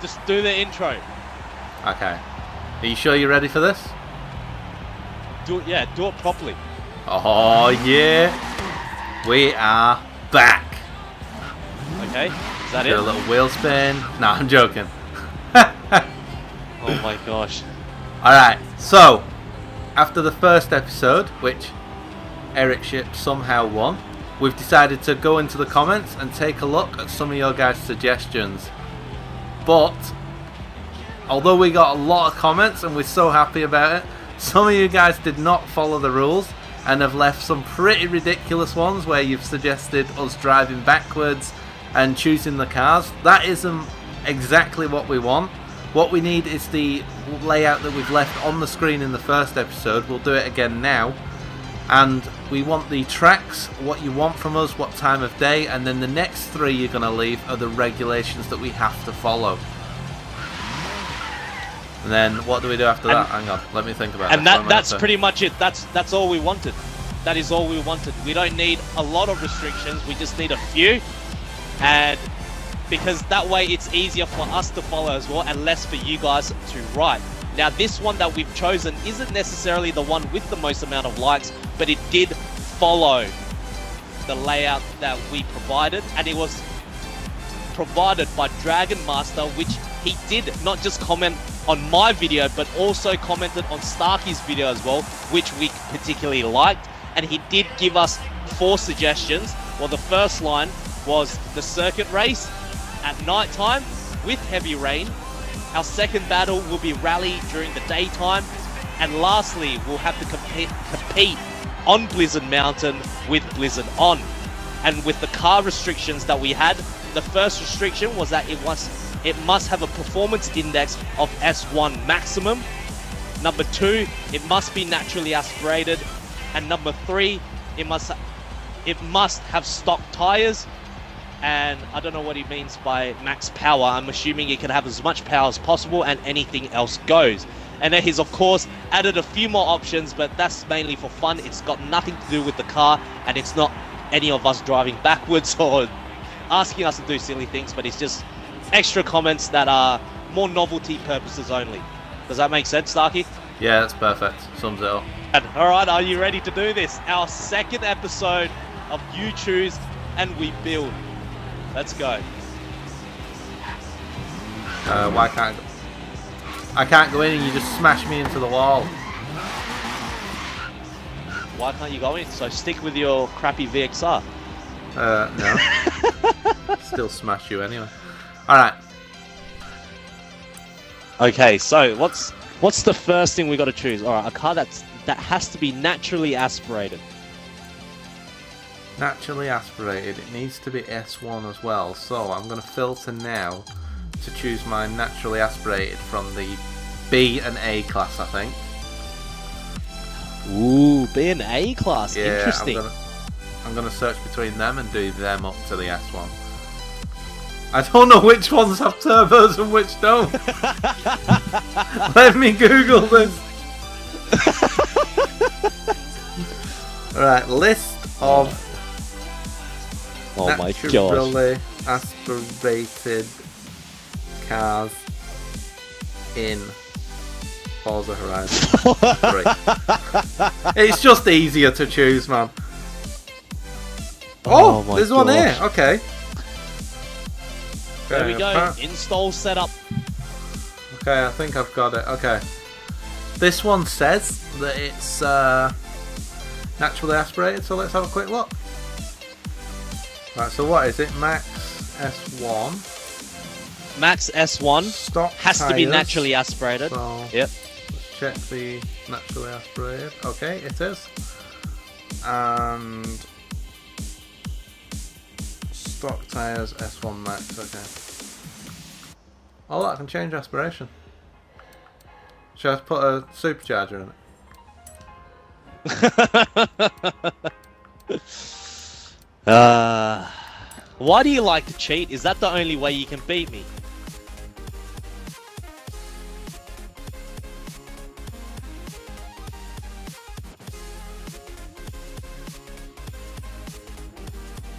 Just do the intro. Okay. Are you sure you're ready for this? Do it. Yeah, do it properly. Oh yeah. We are back. Okay. Is that Do a little wheel spin. No, I'm joking. Oh my gosh. Alright, so after the first episode, which Eric Ship somehow won, we've decided to go into the comments and take a look at some of your guys' suggestions. But although we got a lot of comments and we're so happy about it, some of you guys did not follow the rules and have left some pretty ridiculous ones where you've suggested us driving backwards and choosing the cars. That isn't exactly what we want. What we need is the layout that we've left on the screen in the first episode. We'll do it again now. And we want the tracks, what you want from us, what time of day, and then the next three you're going to leave are the regulations that we have to follow. And then what do we do after that? Hang on, let me think about it. And that that's pretty much it. That's that's all we wanted. That is all we wanted. We don't need a lot of restrictions. We just need a few, and because that way it's easier for us to follow as well, and less for you guys to write. Now, this one that we've chosen isn't necessarily the one with the most amount of likes, but it did follow the layout that we provided, and it was provided by Dragon Master, which he did not just comment on my video, but also commented on Starkey's video as well, which we particularly liked. And he did give us four suggestions. Well, the first line was the circuit race at night time with heavy rain. Our second battle will be rally during the daytime. And lastly, we'll have to compete, compete on Blizzard Mountain with Blizzard on. And with the car restrictions that we had, the first restriction was that it was it must have a performance index of S1 maximum. Number two, it must be naturally aspirated, and number three, it must it must have stock tires. And I don't know what he means by max power. I'm assuming it can have as much power as possible, and anything else goes. And then he's of course added a few more options, but that's mainly for fun. It's got nothing to do with the car, and it's not any of us driving backwards or asking us to do silly things, but it's just extra comments that are more novelty purposes only. Does that make sense, Starkey? Yeah, that's perfect. Sums it up. And, all right, are you ready to do this? Our second episode of You Choose and We Build. Let's go. Uh, why can't I can't go in and you just smash me into the wall? Why can't you go in? So stick with your crappy VXR. Uh, no. Still smash you anyway. Alright. Okay, so what's what's the first thing we got to choose? All right, a car that's that has to be naturally aspirated. Naturally aspirated. It needs to be S1 as well. So I'm going to filter now to choose my naturally aspirated from the B and A class, I think. Ooh, B and A class. Yeah, Interesting. I'm gonna, I'm gonna search between them and do them up to the S1. I don't know which ones have turbos and which don't. Let me Google this. Right, list of oh my gosh. naturally aspirated cars in Forza Horizon 3. it's just easier to choose, man. Oh, Oh my there's one here. Okay. There we go. appa- Install setup. Okay, I think I've got it. Okay. This one says that it's uh, naturally aspirated, so let's have a quick look. Right, so what is it? Max S1. Max S1 Stock has to be naturally aspirated. So Yep. check the naturally aspirated. Okay, it is. And stock tires S1 Max. Okay. Oh, I can change aspiration. Should I put a supercharger in it? Uh, why do you like to cheat? Is that the only way you can beat me?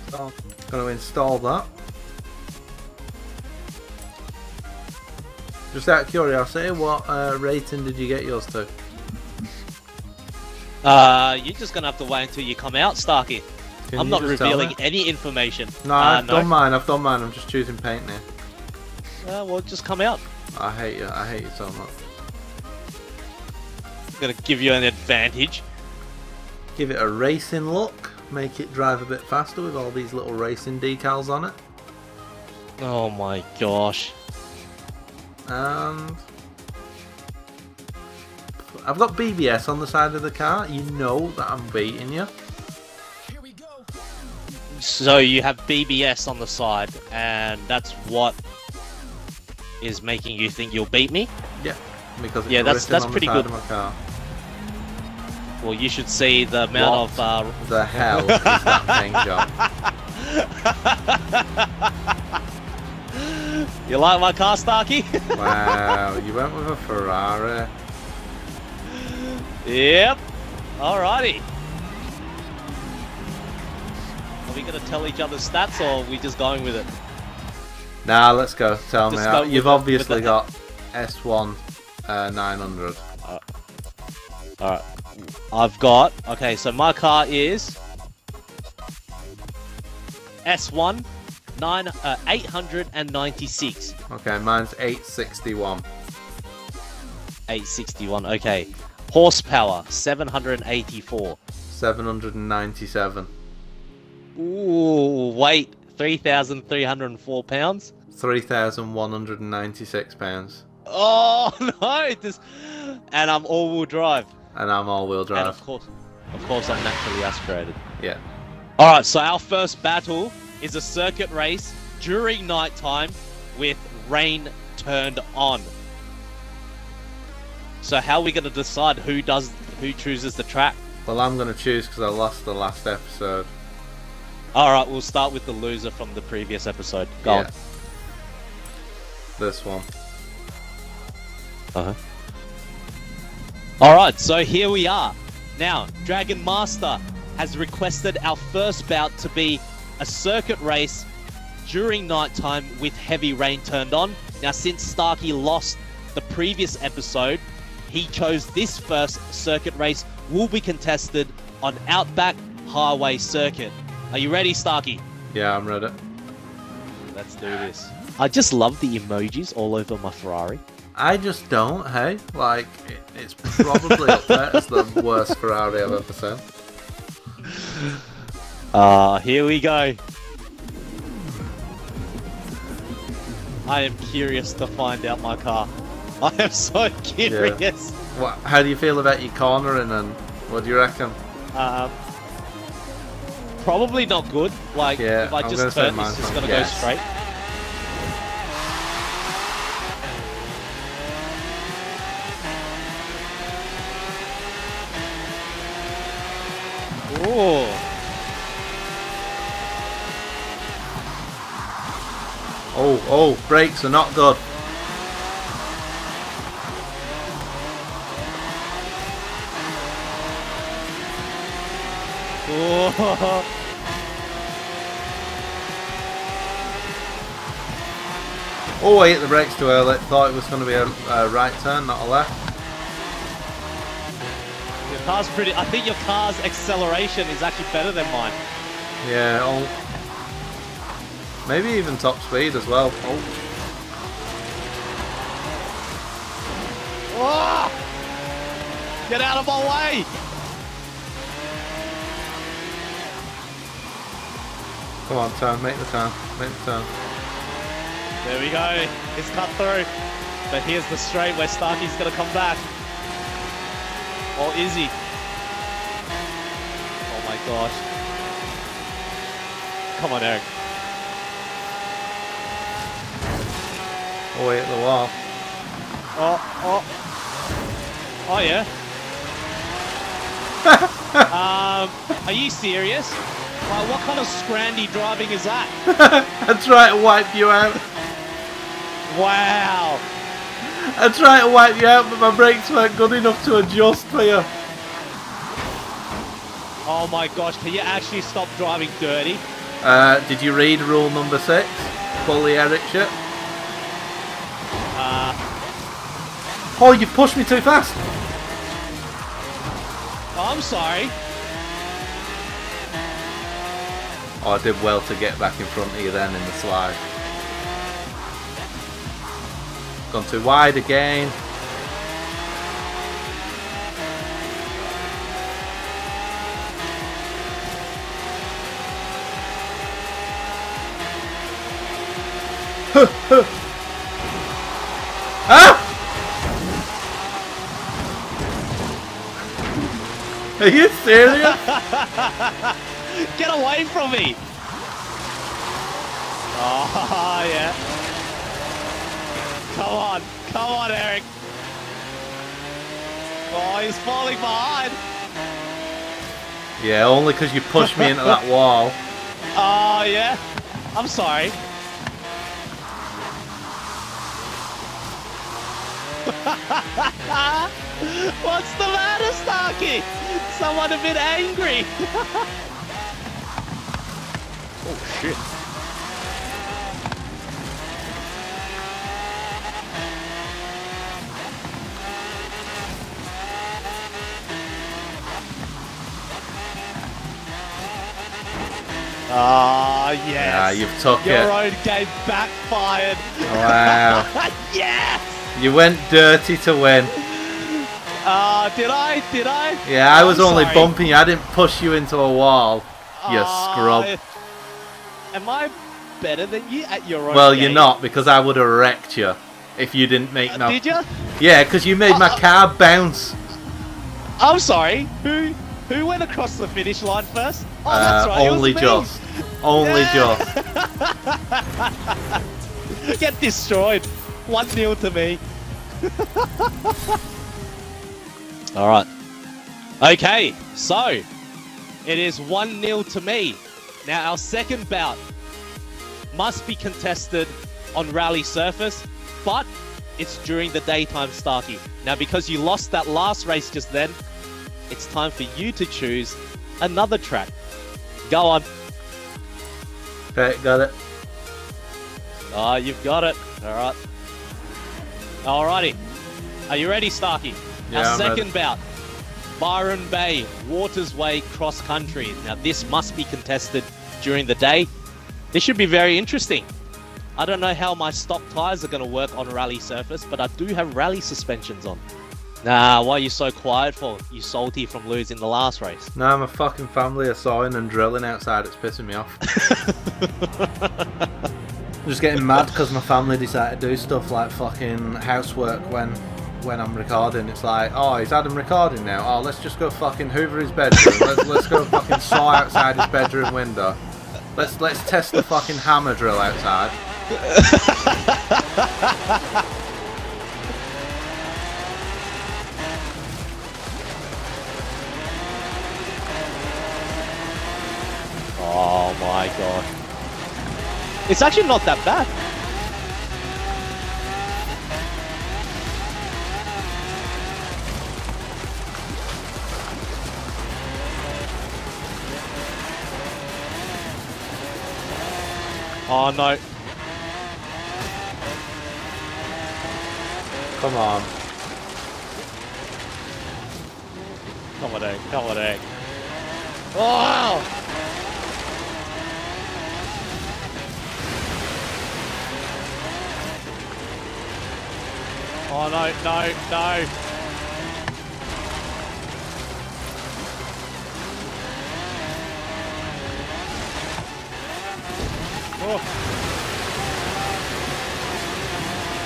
So, going to install that. Just out of curiosity, what uh, rating did you get yours to? Uh, you're just gonna have to wait until you come out, Starkey. Can I'm not revealing any information. No, uh, I've done mine. I've done mine. I'm just choosing paint now. Uh, well, just come out. I hate you. I hate you so much. I'm gonna give you an advantage. Give it a racing look. Make it drive a bit faster with all these little racing decals on it. Oh my gosh. And I've got BBS on the side of the car. You know that I'm beating you. So you have BBS on the side, and that's what is making you think you'll beat me? Yeah, because it's Yeah, that's- that's pretty good. Of my car. Well, you should see the amount What? of. Uh, The hell is that paint job? you like my car, Starkey? Wow, you went with a Ferrari. yep. Alrighty. Are we gonna tell each other stats, or are we just going with it? Now let's go. Tell me. Just uh, go You've obviously the- got S1 uh, 900. Alright. I've got. Okay, so my car is. S1 nine, uh, 896. Okay, mine's 861. 861. Okay. Horsepower 784. 797. Ooh, weight 3,304 pounds. 3,196 pounds. Oh no! This, and I'm all-wheel drive. And I'm all-wheel drive. And of course, of course, I'm naturally aspirated. Yeah. All right, so our first battle is a circuit race during nighttime with rain turned on. So how are we going to decide who does who chooses the track? Well, I'm going to choose because I lost the last episode. All right, we'll start with the loser from the previous episode. Go Yeah. This one. Uh-huh. All right, so here we are. Now, Dragon Master has requested our first bout to be a circuit race during nighttime with heavy rain turned on. Now, since Starkey lost the previous episode, he chose this first circuit race will be contested on Outback Highway Circuit. Are you ready, Starkey? Yeah, I'm ready. Let's do this. I just love the emojis all over my Ferrari. I just don't, hey? Like, it, it's probably up there as the worst Ferrari I've ever seen. Ah, here we go. I am curious to find out my car. I am so curious. What, how do you feel about your cornering and what do you reckon? Um, probably not good. Like, Yeah, if I I'm just turn, it's just gonna yes. go straight. Ooh. Oh, oh, brakes are not good. Oh, I hit the brakes too early. Thought it was going to be a, a right turn, not a left. Your car's pretty. I think your car's acceleration is actually better than mine. Yeah, oh. Maybe even top speed as well. Oh, Ah! Get out of my way! come on, turn, make the turn, make the turn. There we go. It's cut through. But here's the straight where Starkey's gonna come back. Or is he? Oh my gosh. Come on, Eric. Oh, I hit the wall. Oh, oh. Oh yeah. um, are you serious? Like, what kind of scrandy driving is that? I try to wipe you out. Wow. I tried to wipe you out, but my brakes weren't good enough to adjust for you. Oh my gosh, can you actually stop driving dirty? Uh, did you read rule number six? Pull the Eric shit. Uh, Oh, you pushed me too fast. Oh, I'm sorry. Oh, I did well to get back in front of you then in the slide. Gone too wide again. ah! Are you serious? Get away from me! Oh, yeah. Come on. Come on, Eric. Oh, he's falling behind. yeah, only because you pushed me into that wall. Oh, yeah. I'm sorry. What's the matter, Starkey? Someone a bit angry. oh, shit. Ah, yes. Yeah, you've took Your it. own game backfired. Wow. yes! You went dirty to win. Ah, did I? Did I? Yeah, I was I'm only sorry. bumping you. I didn't push you into a wall. You Ah, scrub. Am I better than you at your own Well, you're not because I would have wrecked you if you didn't make Uh, no. Did you? Yeah, because you made my Uh, car bounce. I'm sorry. Who who went across the finish line first? Oh, that's Uh, right. it was only me. Only Yeah. just. Get destroyed. One 0 to me. All right. Okay, so it is one 0 to me. Now our second bout must be contested on rally surface, but it's during the daytime, Starkey. Now, because you lost that last race just then, it's time for you to choose another track. Go on. Okay, got it. Ah, you've got it. All right. Alrighty. Are you ready, Starkey? Yeah, Our I'm ready. second bout. Byron Bay, Waters Way Cross Country. Now, this must be contested during the day. This should be very interesting. I don't know how my stock tires are going to work on rally surface, but I do have rally suspensions on. Nah, why are you so quiet for? You salty from losing the last race. No, my fucking family are sawing and drilling outside. It's pissing me off. I'm just getting mad because my family decide to do stuff like fucking housework when when I'm recording. It's like, oh, is Adam recording now? Oh, let's just go fucking hoover his bedroom. let's let's go fucking saw outside his bedroom window. Let's let's test the fucking hammer drill outside. Oh my god. It's actually not that bad. Oh no. Come on. Come on, egg. Come on, egg. Oh! Oh no, no, no. Oh.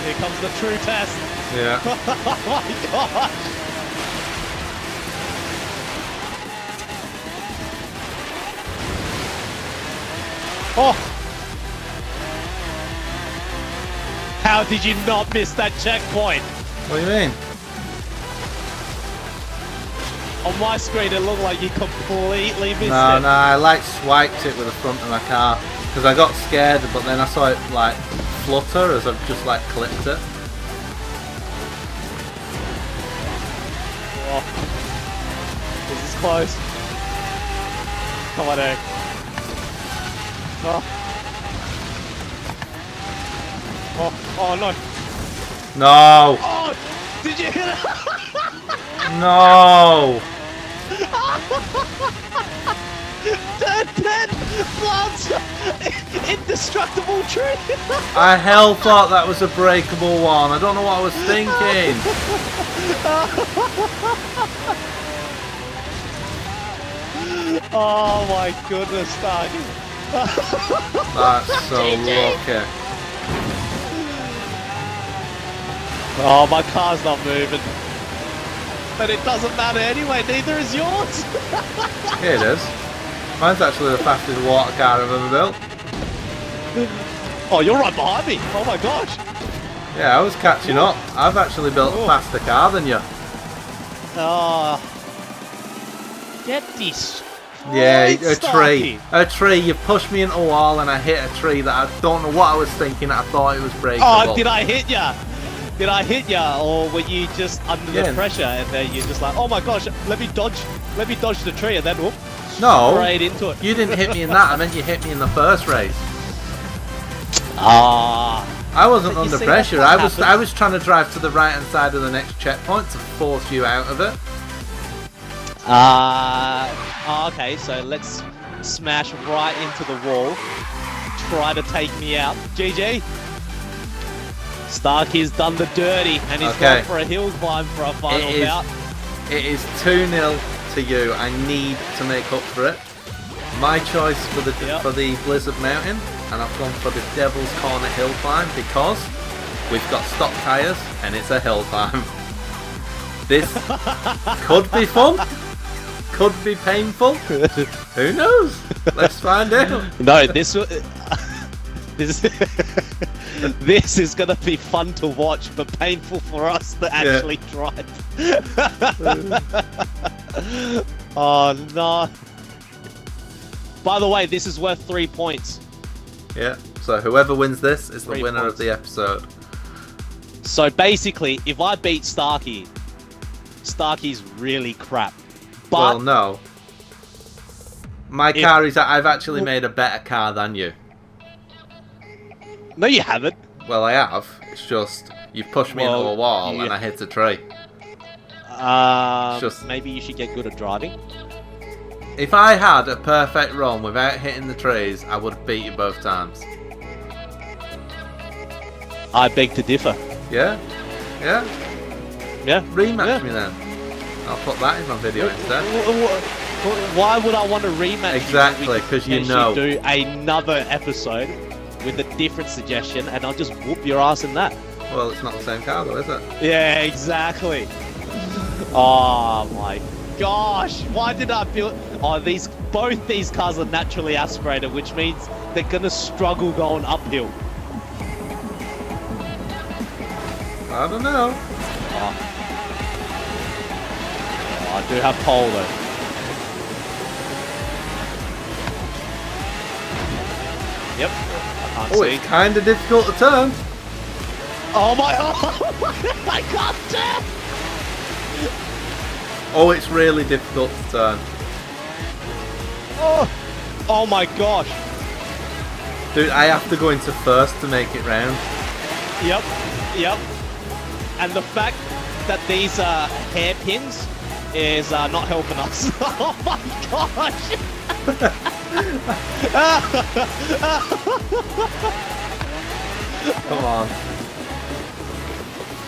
Here comes the true test. Yeah. oh my god. Oh! How did you not miss that checkpoint? What do you mean? On my screen, it looked like you completely missed No, it. no, no, I like swiped it with the front of my car because I got scared, but then I saw it like flutter as I've just like clipped it. Oh. This is close. Come on, Eric. Oh. Oh, oh no. No! Oh, Did you hit it? No! Dead, dead, plants, indestructible tree. I hell thought that was a breakable one. I don't know what I was thinking. oh my goodness, Doug. That's so lucky. Oh, my car's not moving. But it doesn't matter anyway, neither is yours. Here it is. Mine's actually the fastest water car I've ever built. Oh, you're right behind me. Oh my gosh. Yeah, I was catching up. I've actually built a Oh. faster car than you. Oh. Get this. Yeah, Right, a tree. Starkey. A tree. You pushed me into a wall and I hit a tree that I don't know what I was thinking. I thought it was breakable. Oh, did I hit ya? Did I hit ya, or were you just under Yeah. the pressure and then you're just like, oh my gosh, let me dodge, let me dodge the tree, and then whoop, No. straight into it. You didn't hit me in that. I meant you hit me in the first race. Ah, I wasn't under pressure. I was. I was trying to drive to the right hand side of the next checkpoint to force you out of it. uh, oh, okay, so let's smash right into the wall, try to take me out. GG. Starkey's done the dirty, and he's Okay. gone for a hill climb for a final is- bout. It is 2 0 to you. I need to make up for it. My choice for the Yep. for the Blizzard Mountain, and I've gone for the Devil's Corner hill climb because we've got stock tyres and it's a hill climb. This could be fun, could be painful. Who knows? Let's find out. No, this wa- this this is gonna be fun to watch, but painful for us to actually drive. oh no! By the way, this is worth three points. Yeah. So whoever wins this is the winner points. of the episode. So basically, if I beat Starkey, Starkey's really crap. But well, no. My If- car is. I've actually made a better car than you. No, you haven't. Well, I have. It's just you've pushed me into a wall you- and I hit a tree. Uh, Just- maybe you should get good at driving. If I had a perfect run without hitting the trees, I would have beat you both times. I beg to differ. Yeah? Yeah? Yeah. Rematch Yeah. me then. I'll put that in my video instead. Wh- wh- wh- Why would I want to rematch? Exactly, because you could know. Do another episode with a different suggestion, and I'll just whoop your ass in that. Well, it's not the same car though, is it? Yeah, exactly. Oh my gosh! Why did I build? Oh, these both these cars are naturally aspirated, which means they're gonna struggle going uphill. I don't know. Oh. Oh, I do have pole though. Yep. I can't Oh, see. it's kind of difficult to turn. Oh my! Oh, I can't turn. Oh, it's really difficult to turn. Oh, oh my gosh! Dude, I have to go into first to make it round. Yep, yep. And the fact that these uh, hairpins is uh, not helping us. oh my gosh! Come on.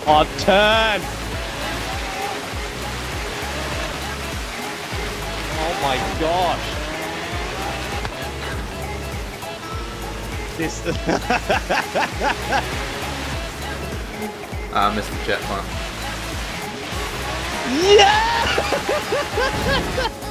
Oh, turn! Oh my gosh! This. Ah, missed the jetpack. yeah!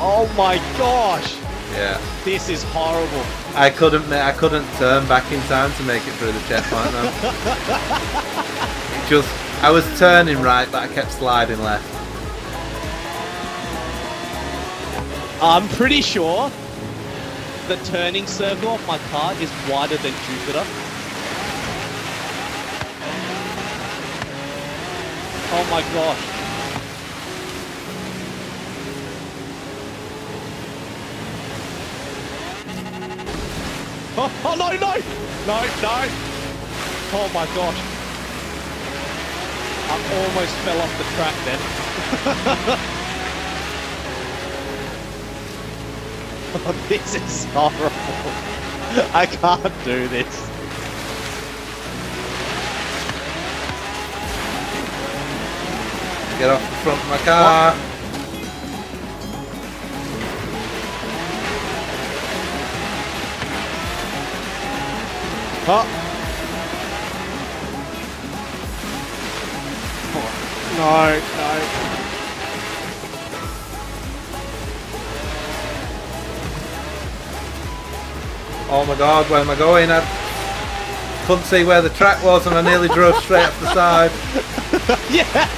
oh my gosh! Yeah. This is horrible. I couldn't I couldn't turn back in time to make it through the checkpoint though. Just I was turning right but I kept sliding left. I'm pretty sure the turning circle of my car is wider than Jupiter. Oh my gosh. Oh, oh no, no! No, no! Oh my gosh. I almost fell off the track then. oh, this is horrible. I can't do this. Get off the front of my car. Oh. No, no. Oh my god, where am I going? I couldn't see where the track was and I nearly drove straight up the side. yeah!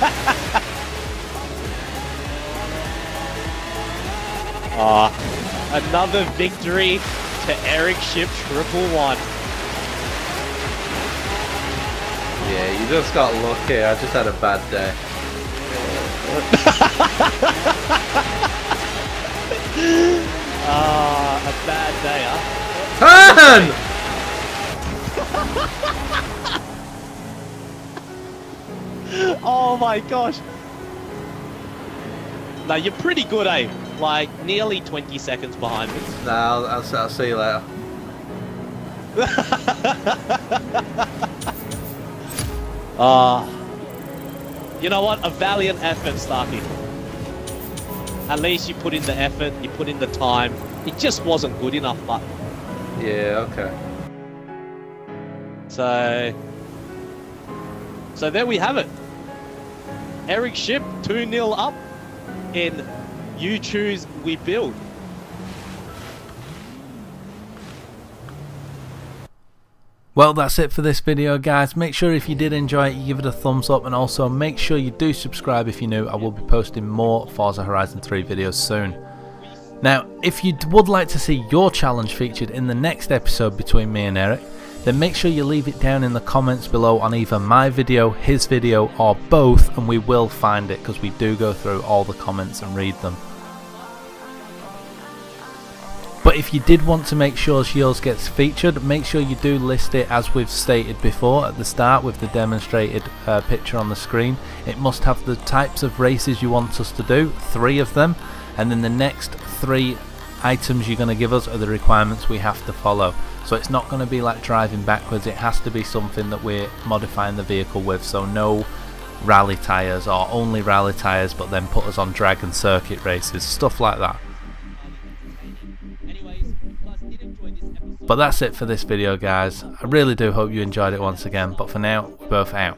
Ah, another victory to Eric Ship Triple One. Yeah, you just got lucky. I just had a bad day. Ah, a bad day, huh? Turn! Oh my gosh. No, you're pretty good, eh? Like, nearly 20 seconds behind me. Nah, I'll, I'll, I'll see you later. Ah. you know what? A valiant effort, Starkey. At least you put in the effort, you put in the time. It just wasn't good enough, but Yeah, okay. so so there we have it. Eric Ship 2-0 up in You Choose We Build. Well, that's it for this video, guys. Make sure if you did enjoy it, you give it a thumbs up, and also make sure you do subscribe if you're new. I will be posting more Forza Horizon 3 videos soon. Now, if you would like to see your challenge featured in the next episode between me and Eric, then make sure you leave it down in the comments below on either my video, his video, or both, and we will find it because we do go through all the comments and read them. But if you did want to make sure yours gets featured, make sure you do list it as we've stated before at the start with the demonstrated uh, picture on the screen. It must have the types of races you want us to do, three of them, and then the next three items you're going to give us are the requirements we have to follow. So it's not going to be like driving backwards, it has to be something that we're modifying the vehicle with, so no rally tyres or only rally tyres but then put us on drag and circuit races, stuff like that. But that's it for this video guys. I really do hope you enjoyed it once again, but for now, we're both out.